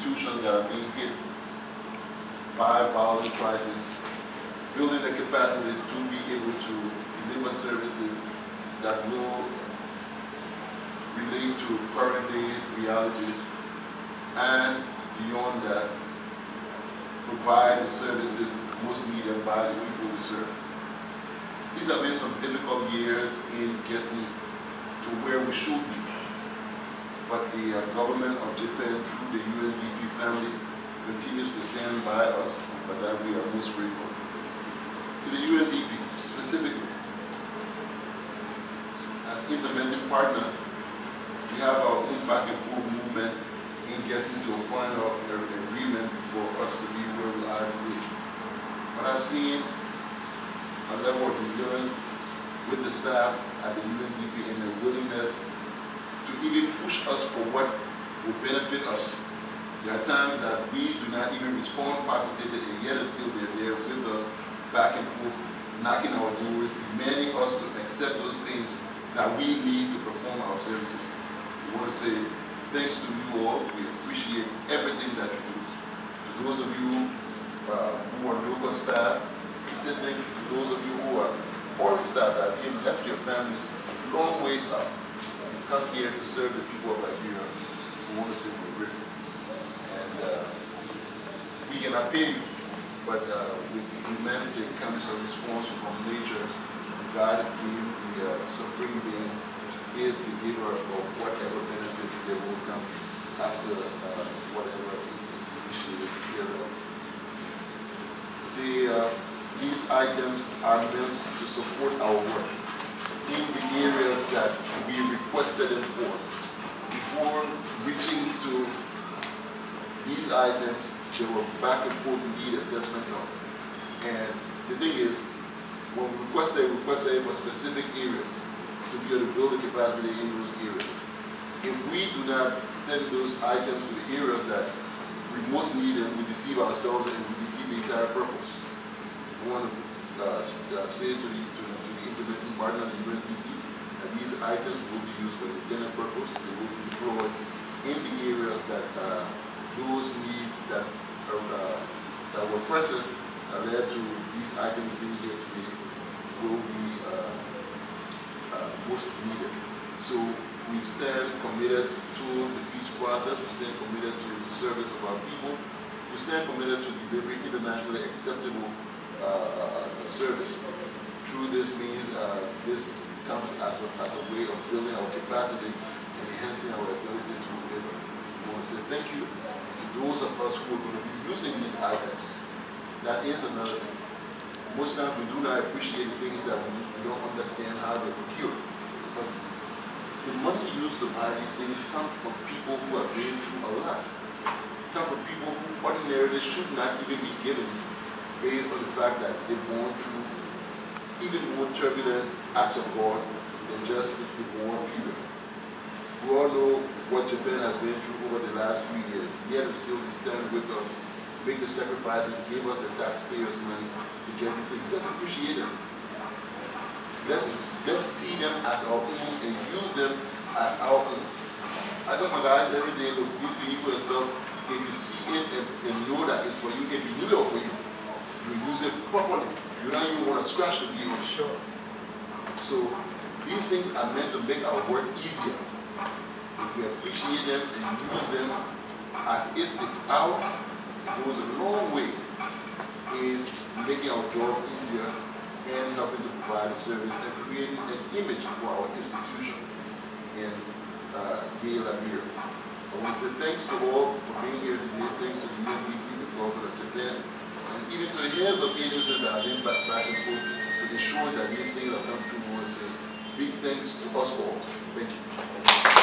institutions that are being hit by violent crisis, building the capacity to be able to deliver services that will relate to current day realities and beyond that, provide the services most needed by the people we serve. These have been some difficult years in getting to where we should be. But the uh, government of Japan, through the UNDP family, continues to stand by us, and for that we are most grateful. To the UNDP, specifically, as implementing partners, we have our own back and forth movement in getting to a final agreement for us to be where we are today. But I've seen a level of resilience with the staff at the UNDP and their willingness to even push us for what will benefit us. There are times that we do not even respond positively and yet still they're there with us back and forth, knocking our doors, demanding us to accept those things that we need to perform our services. We want to say thanks to you all. We appreciate everything that you do. To those of you uh, who are local staff, you to those of you who are foreign staff that have left your families long ways out. Come here to serve the people of Liberia. who want to say we're grateful. And uh, we cannot pay you, but uh, with humanity comes a response from nature. God being the uh, supreme being is the giver of whatever benefits they will come after uh, whatever initiated period. The, uh, these items are meant to support our work in the areas that we requested them for. Before reaching to these items, there were back and forth need assessment of. And the thing is, when we requested, we requested for specific areas to be able to build the capacity in those areas. If we do not send those items to the areas that we most need them, we deceive ourselves and we defeat the entire purpose. We want to uh, uh, say to the, to, the partner, UNDP, that these items will be used for the intended purpose. They will be deployed in the areas that uh, those needs that are, uh, that were present that led to these items being here today will be uh, uh, most needed. So we stand committed to the peace process, we stand committed to the service of our people, we stand committed to delivering internationally acceptable uh, service. Through this means, uh, this comes as a, as a way of building our capacity and enhancing our ability to deliver. We want to say thank you to those of us who are going to be using these items. That is another thing. Most times we do not appreciate the things that we, we don't understand how they're procured. But the money used to buy these things comes from people who have been through a lot. Come from people who ordinarily should not even be given based on the fact that they've gone through even more turbulent acts of God than just the war period. We all know what Japan has been through over the last few years. Yet still they stand with us, make the sacrifices, give us the taxpayers' money to get these things. Let's appreciate them. Let's, let's see them as our own and use them as our own. I tell my guys every day, look, these people and stuff, if you see it and, and know that it's for you, if you knew it for you, you use it properly. You don't even want to scratch the deal. Sure. So these things are meant to make our work easier. If we appreciate them and use them as if it's ours, it goes a long way in making our job easier and helping to provide a service and creating an image for our institution in uh, Yale Liberia. I want to say thanks to all for being here today. Thanks to the UNDP, the government of Japan, even to the heads of agencies that have been back, back and forth to ensure that these things are come true. Want big thanks to us all. Thank you.